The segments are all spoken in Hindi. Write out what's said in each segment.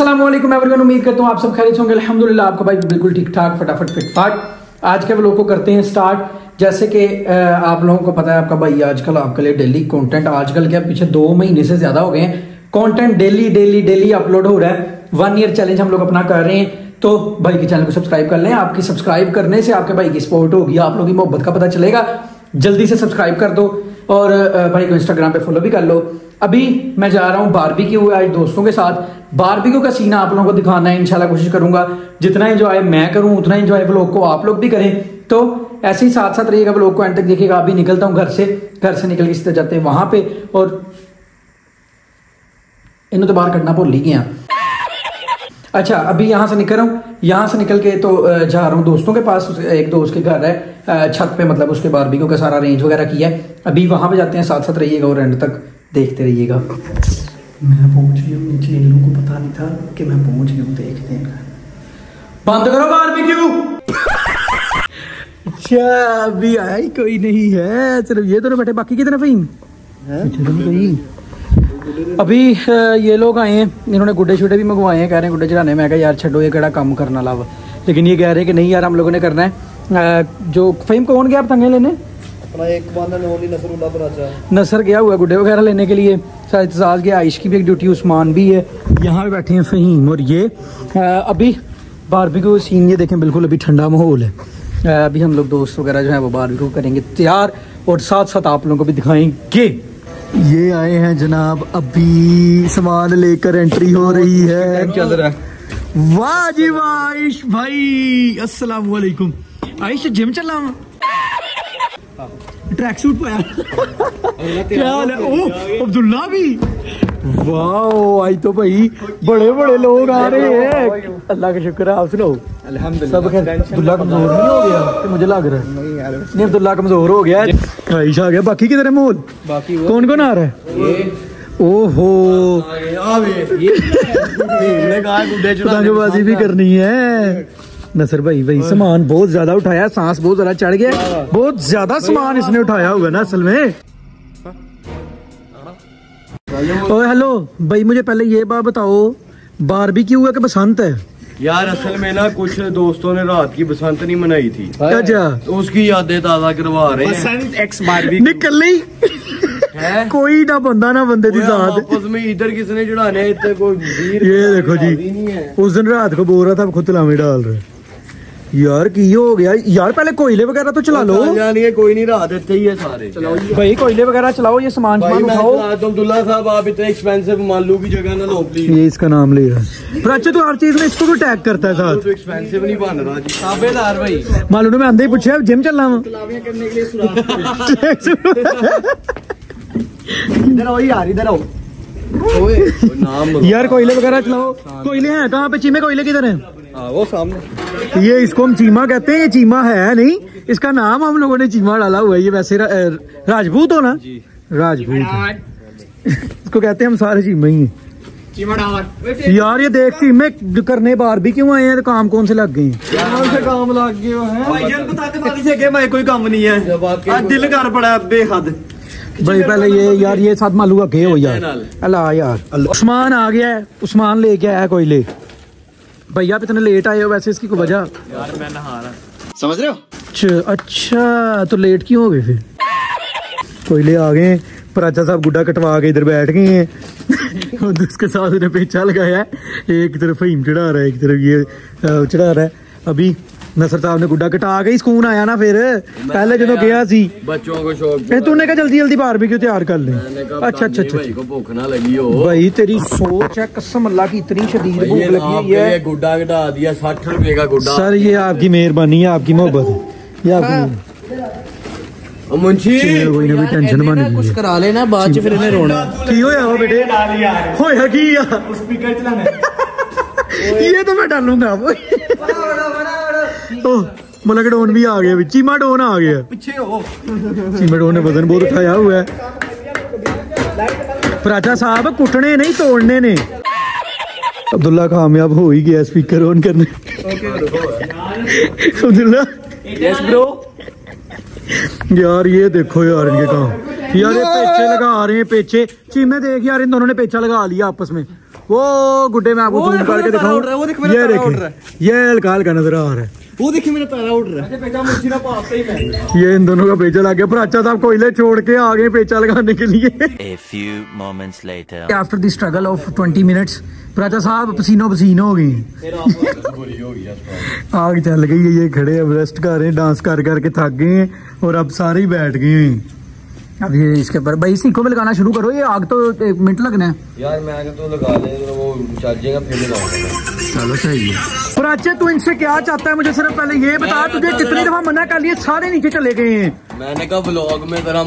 वालेकुम एवरीवन उम्मीद करता हूँ आप सब खैरियत होंगे। अल्हम्दुलिल्लाह, आपका भाई बिल्कुल ठीक ठाक, फटाफट फिट फाट आज के व्लॉग को करते हैं स्टार्ट जैसे कि आप लोगों को पता है आपका भाई, आजकल आपके लिए डेली कंटेंट आजकल क्या पीछे दो महीने से ज़्यादा हो गए हैं। Content daily daily daily upload हो रहा है। वन ईयर चैलेंज हम लोग अपना कर रहे हैं। तो भाई के चैनल को सब्सक्राइब कर लें। आपकी सब्सक्राइब करने से आपके भाई की सपोर्ट होगी, आप लोगों की मोहब्बत का पता चलेगा। जल्दी से सब्सक्राइब कर दो। और भाई को इंस्टाग्राम पे फॉलो भी कर लो। अभी मैं जा रहा हूँ बारबेक्यू आज दोस्तों के साथ। बारबेक्यू का सीन आप लोगों को दिखाना है इंशाल्लाह कोशिश करूँगा। जितना इंजॉय मैं करूँ, उतना इंजॉय व्लॉग को आप लोग भी करें। तो ऐसे ही साथ साथ रहिएगा व्लॉग को एंड तक देखिएगा। अभी निकलता हूँ घर से। घर से निकल के सीधे जाते हैं वहाँ पे। और इन्हें तो बाहर कटना भूल ही गया। अच्छा अभी यहाँ से निकल रहा हूँ। यहाँ से निकल के तो जा रहा हूँ दोस्तों के पास एक दोस्त के घर है छत पे मतलब उसके बारबेक्यू का सारा रेंज वगैरह किया है। अभी वहाँ पे जाते हैं साथ साथ रहिएगा और एंड तक देखते रहिएगा। मैं पहुँच गया हूँ नीचे इन लोगों को पता नहीं था कि मैं पहुँच गया हूँ देखते हैं। बंद करो बारबेक्यू अच्छा अभी आया ही कोई नहीं है? सिर्फ़ ये तो बैठे बाकी कितने फहीम अभी ये लोग आए हैं इन्होंने गुड्डे शुड्डे भी मंगवाए हैं कह रहे हैं गुड्डे चढ़ाने। मैं कहा यार छड्डो ये केड़ा काम करना लाभ लेकिन ये कह रहे हैं कि नहीं यार हम लोगों ने करना है। जो फहीम कौन गया आप तंगे लेने? नसर गया हुआ गुड्डे वगैरह लेने के लिए। एतजाज गया आइश की भी एक ड्यूटी उस्मान भी है। यहाँ पे बैठे हैं फहीम और ये। अभी बारबेक्यू सीन ये देखें बिल्कुल अभी ठंडा माहौल है। अभी हम लोग दोस्त वगैरह जो है वो बारबेक्यू करेंगे तैयार। और साथ साथ आप लोगों को भी दिखाएँगे। ये आए हैं जनाब अभी सामान लेकर एंट्री हो रही है। वाह जी वाह आइश भाई अस्सलाम वालेकुम आयुष जिम चला रहा हूँ। ट्रैक सूट पाया। क्या हाल है? ओ अब्दुल्ला भी। वाह आज तो भाई बड़े बड़े लोग आ रहे हैं। अल्लाह का शुक्र है आप सुनाओ सब अब्दुल्ला कमज़ोर नहीं हो गया? मुझे लग रहा है। नहीं अब्दुल्ला कमज़ोर हो गया आइश आ गया। बाकी किधर है मोल? बाकी कौन कौन आ रहा है? ओहो। पतंगबाजी भी करनी है। नसर भाई भाई सामान बहुत ज़्यादा उठाया सांस बहुत ज़्यादा चढ़ गया। बहुत ज़्यादा सामान इसने उठाया हुआ ना असल में। ओए हेलो भाई मुझे पहले ये बात बताओ बारबी क्यों है कि बसंत है। यार असल में ना कुछ दोस्तों ने रात की बसंत नहीं मनाई थी। अच्छा। तो उसकी यादें ताज़ा करवा रहे हैं। बसंत एक्स बारबी निकल ली। है? कोई ना बंदा ना बंदे दी साथ आपस में इधर किसने चढ़ाने इतने कोई ये देखो जी उस दिन रात को बोल रहा था खुद तलामी डाल रहे। यार की हो गया? यार पहले कोयले वगैरह तो चला लो। जानी है कोई नहीं रात इतने ही है सारे। भाई कोयले वगैरह चलाओ ये सामान सामान उठाओ। तो अब्दुल्ला साहब आप इतने एक्सपेंसिव मालू की जगह ना लो प्लीज़ ये इसका नाम ले रहा है पर अच्छा तो हर चीज़ में इसको भी टैग करता है साथ? तो एक्सपेंसिव नहीं बन रहा जी। ताबेदार भाई। मालूम ने मैं आंदे ही पूछा जिम चलना वा? इधर आओ यार इधर आओ। ओए नाम यार कोयले वगैरह चलाओ। कोयले हैं कहाँ पे? चीमे कोयले किधर हैं? हाँ वो सामने। ये इसको हम चीमा कहते हैं ये चीमा है नहीं? इसका नाम हम लोगों ने चीमा डाला हुआ है ये वैसे रा, राजपूत हो ना? जी। राजपूत इसको कहते हैं हम सारे चीमा ही हैं। यार ये देख चीमे करने बार भी क्यों आए हैं? तो काम कौन से लग गए हैं? काम लग गए हो? कोई काम नहीं है। दिल कर पड़ा बेहद। भाई पहले ये यार ये साथ का हो यार। अल्लाह यार। उस्मान आ गया है उस्मान लेके आया है कोयले भैया आप इतने लेट आए हो वैसे इसकी कोई वजह? यार मैं नहा रहा। समझ रहे हो? अच्छा अच्छा तो लेट क्यों हो गए फिर? कोई ले आ गए प्राचा साहब गुड्डा कटवा के इधर बैठ गए हैं। और उसके साथ उन्हें पेचा लगाया है। एक तरफ़ हिम चढ़ा रहा है एक तरफ़ ये चढ़ा रहा है। अभी नसर साहब ने गुड्डा कटा के ही सुकून आया ना फिर पहले जो गया सी बच्चों को शौक ए, तूने कहा जल्दी जल्दी बार भी क्यों तैयार कर ले मैंने कहा अच्छा अच्छा अच्छा भाई को भूख ना लगी हो भाई तेरी सोच है कसम अल्लाह की इतनी शदीद भूख लगी हुई है गुड्डा घटा दिया साठ रुपए का गुड्डा सर ये आपकी मेहरबानी है आपकी मोहब्बत ये आपकी मुंशी कोई ना कोई टेंशन बन गई है करा लेना बाद च फिर इन्हें रोना की होया हो बेटे होया की स्पीकर चलाना ये तो मैं डालूँगा ओ मलक डोन भी आ गया चीमा डोन आ गया। पीछे हो। चीमा डोन ने वज़न बहुत उठाया हुआ है। प्राचा साहब कुटने नहीं तोड़ने ने। अब्दुल्ला कामयाब हो ही गया स्पीकर ऑन करने। अब्दुल्ला। यस ब्रो यार ये देखो यार इनके काम। यार ये पेचे लगा रहे हैं पेचे। चीमे देख यार इन दोनों ने पेचा लगा लिया आपस में। वो गुड्डे में आपको जूम करके दिखाऊँ। है, ये तारा उड़ देखें रहा ये हल्का हल्का नज़र आ रहा है। वो देखिए मेरा तारा उड़ रहा है। बेटा मुझे ना पास ही मैं ये इन दोनों का पेचा लग गया प्राचा साहब कोयले छोड़ के आ गए पेचा लगाने के लिए। A few moments later. After the struggle of 20 minutes Pracha साहब पसीनो पसीनो हो गए आग चल गई है ये खड़े अब रेस्ट कर रहे हैं डांस कर करके थक गए हैं और अब सारे ही बैठ गए हैं। अब ये इसके ऊपर भाई सीखों में लगाना शुरू करो। ये आग तो एक मिनट लगना। है यार मैं आगे तो लगा ले तो वो चल जाएगा फिर लगाऊँगा चलो सही है। प्राचे तू इनसे क्या चाहता है? मुझे सिर्फ़ पहले ये बता तुझे कितनी दफ़ा मना कर लिए सारे नीचे चले गए हैं। मैंने कहा ब्लॉग में जरा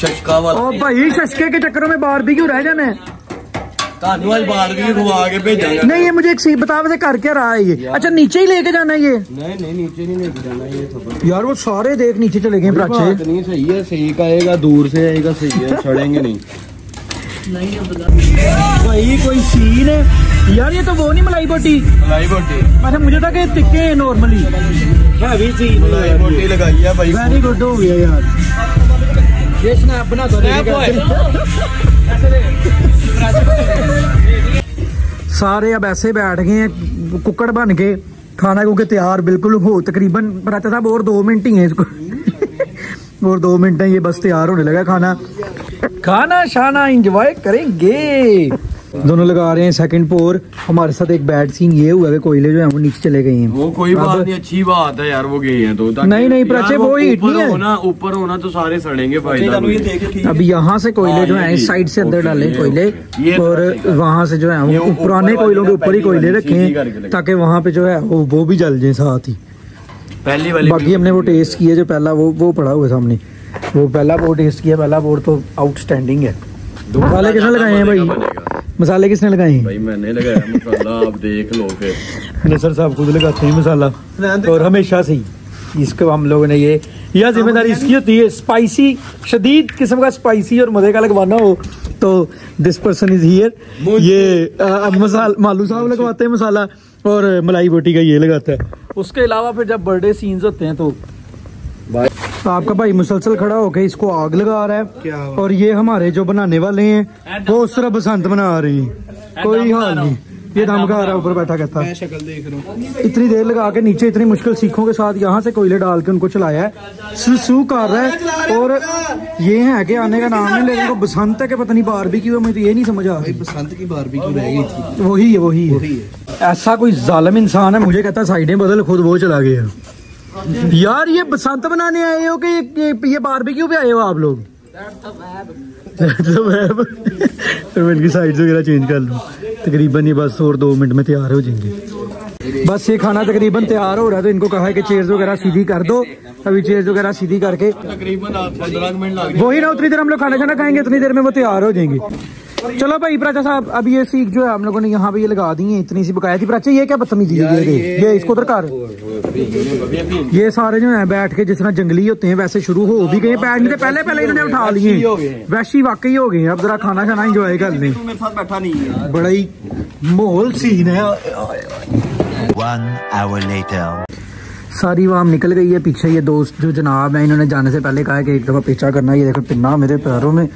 शशका वाला ओ भाई शशके के चक्करों में बार भी क्यों रह जाना है ਤੁਹਾਨੂੰ ਅੱਜ ਬਾਹਰ ਵੀ ਖਵਾ ਕੇ ਭੇਜਾਂਗਾ नहीं ये मुझे एक सी बता वैसे कर क्या रहा है ये अच्छा नीचे ही लेके जाना है ये नहीं नहीं नीचे नहीं लेके जाना ये सब यार वो सारे देख नीचे चले गए बात प्राचे नहीं सही है सही का आएगा दूर से आएगा सही है सड़ेंगे नहीं भाई कोई सीन है यार ये तो वो नहीं मलाई बोटी मलाई बोटी अच्छा मुझे था कि तिक्के हैं नॉर्मली हैवी सी मलाई बोटी लगाई है भाई वेरी गुड हो गया यार ये स्नैप बना दो सारे अब ऐसे बैठ गए हैं कुकड़ बन के खाना क्योंकि तैयार बिल्कुल हो तकरीबन राजा साहब और दो मिनट ही हैं इसको और दो मिनट ये बस तैयार होने लगा खाना खाना शाना इंजॉय करेंगे दोनों लगा रहे हैं सेकंड पोर हमारे साथ एक बैड सीन ये हुआ है कोयले जो है वो नीचे चले गए हैं। वो कोई बात नहीं अच्छी बात है यार वो गए हैं तो। नहीं, नहीं, प्राचे, वो ऊपर नहीं है। होना ऊपर होना तो सारे सड़ेंगे फ़ायदा ये देख ठीक अब यहाँ से कोयले हाँ, जो है इस साइड से अंदर डाले कोयले और चलेगा। वहाँ से जो है वो पुराने कोयलों के ऊपर ही कोयले वाली रखे। ताकि वहाँ पे जो है वो वो भी जल जाए साथ ही। पहली वाली बाकी हमने वो टेस्ट किया जो पहला वो वो पड़ा हुआ सामने। वो पहला बोर्ड टेस्ट किया पहला बोर्ड तो आउटस्टैंडिंग है। मसाले किसने लगाए हैं भाई। मसाले किसने लगाए? भाई मैंने लगाया मसाला आप देख लो फिर। नसर साहब खुद लगाते हैं मसाला। और हमेशा से ही इसको हम लोगों ने ये यह ज़िम्मेदारी इसकी होती है स्पाइसी शदीद किस्म का स्पाइसी और मज़े का लगवाना हो तो दिस पर्सन इज़ हियर ये अ, मसाल मालू साहब लगवाते हैं मसाला और मलाई बोटी का ये लगाता है। उसके अलावा फिर जब बर्थडे सीन्स होते हैं तो आपका भाई मुसलसल खड़ा होके इसको आग लगा रहा है और ये हमारे जो बनाने वाले हैं वो उस तरह बसंत बना रही हैं। कोई हाल नहीं। ये दम खा रहा। है ऊपर बैठा कहता शक्ल देख रहा हूँ। इतनी देर लगा के नीचे इतनी मुश्किल सीखों के साथ यहाँ से कोयले डाल के उनको चलाया है। सू सू कर रहा है। और ये है कि आने का नाम है लेकिन रहे बसंत है कि पता नहीं बार भी क्यों मुझे तो ये नहीं समझ आ रही। बसंत की बार भी क्यों रह गई थी? वही है। वही है। ऐसा कोई जालम इंसान है मुझे कहता है साइडें बदल खुद वो चला गया। यार ये बसंत बनाने आए हो कि ये, ये, बारबेक्यू पे आए हो आप लोग? तो इनकी साइड्स वगैरह चेंज कर लूँ। तकरीबन ये बस और दो मिनट में तैयार हो जाएँगे। बस ये खाना तकरीबन तैयार हो रहा है तो इनको कहा है कि चेयर्स वगैरह सीधी कर दो। अभी चेयर्स वगैरह सीधी करके। तकरीबन पंद्रह मिनट वही ना उतनी देर हम लोग खाना खाना खाएँगे उतनी देर में वो तैयार हो जाएँगे। चलो भाई प्राचा साहब अब ये सीख जो है हम लोगों ने यहाँ पे ये लगा दी है इतनी सी बकाया थी प्राचा ये क्या बदतमीजी की है? ये ये इसको उधर कर। ये सारे जो है बैठ के जिस तरह जंगली होते हैं वैसे शुरू हो भी गए बैठने से पहले पहले इन्होंने उठा लिए। वैसे वाकई हो गए। अब जरा खाना खाना इंजॉय कर लें। तू मेरे साथ बैठा नहीं है। बड़ा ही माहौल सीन है। One hour later. सारी वाम निकल गई है पीछे ये दोस्त जो जनाब है इन्होंने जाने से पहले कहा है कि एक दफ़ा पेचा करना ये देखो पिन्ना मेरे पैरों में।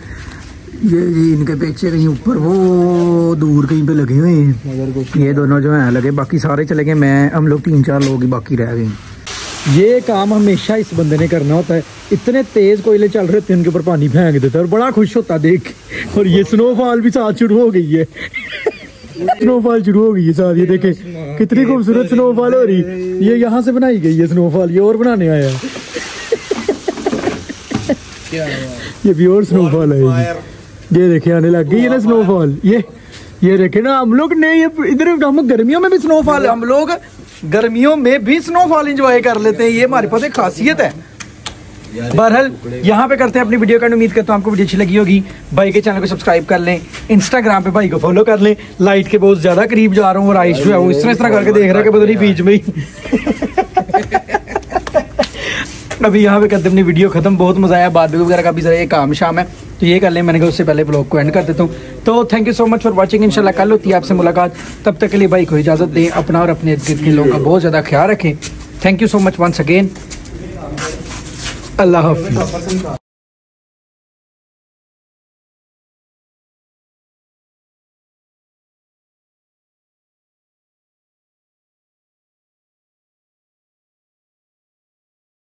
ये जी इनके पीछे कहीं ऊपर वो दूर कहीं पे लगे हुए हैं। ये दोनों जो हैं लगे बाकी सारे चले गए। मैं हम लोग तीन चार लोग ही बाकी रह गए। ये काम हमेशा इस बंदे ने करना होता है। इतने तेज कोयले चल रहे होते हैं उनके ऊपर पानी फेंक देता है और बड़ा खुश होता है देख। और ये स्नोफॉल भी साथ शुरू हो गई है। स्नोफॉल शुरू हो गई है साथ ये देखे। कितनी खूबसूरत स्नोफॉल हो रही। है ये यहाँ से बनाई गई है स्नोफॉल ये और बनाने आया है। ये प्योर स्नोफॉल है ये। देखे आने लग गई है ना स्नोफॉल ये ये देखे ना हम लोग ने ये इधर हम गर्मियों में भी स्नोफॉल हम लोग गर्मियों में भी स्नोफॉल इंजॉय कर लेते हैं ये हमारे पास एक खासियत है। बहरहाल यहाँ पे करते हैं अपनी वीडियो का उम्मीद करता हूँ आपको वीडियो अच्छी लगी होगी। भाई के चैनल को सब्सक्राइब कर लें इंस्टाग्राम पे भाई को फॉलो कर लें। लाइट के बहुत ज़्यादा करीब जा रहा हूँ और आइश जो है वो इस तरह इस तरह करके देख रहा है कि पता नहीं बीच में ही। अभी यहाँ पे करते अपनी वीडियो खत्म, बहुत मज़ा आया बाद वगैरह का भी जरा ये काम शाम है तो ये कर लें, मैंने कहा उससे पहले ब्लॉग को एंड कर देता हूँ। तो thank you so much for watching इंशाल्लाह कल होती है आपसे मुलाकात। तब तक के लिए भाई को इजाज़त दें, अपना और अपने इर्द के लोगों का बहुत ज़्यादा ख्याल रखें। Thank you so much once again अल्लाह हाफिज़।